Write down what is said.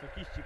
Sokiści